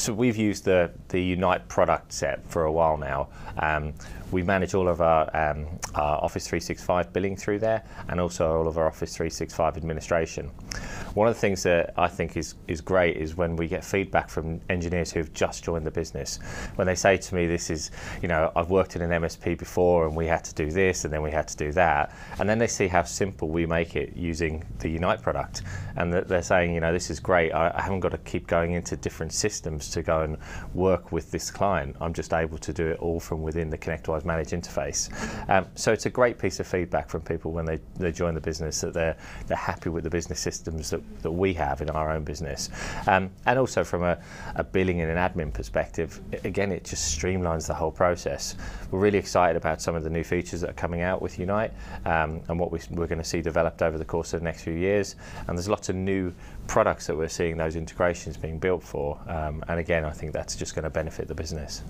so we've used the, the Unite product set for a while now. Um, we manage all of our, um, our, Office 365 billing through there and also all of our Office 365 administration. One of the things that I think is, is great is when we get feedback from engineers who've just joined the business. When they say to me, this is, you know, I've worked in an MSP before and we had to do this and then we had to do that. And then they see how simple we make it using the Unite product. And that they're saying, you know, this is great. I, I haven't got to keep going into different systems to go and work with this client. I'm just able to do it all from within the ConnectWise Manage interface. Um, so it's a great piece of feedback from people when they, they join the business that they're, they're happy with the business systems that, that we have in our own business. Um, and also from a, a billing and an admin perspective, again, it just streamlines the whole process. We're really excited about some of the new features that are coming out with Unite um, and what we, we're going to see developed over the course of the next few years. And there's lots of new products that we're seeing those integrations being built for. Um, and again, I think that's just going to benefit the business.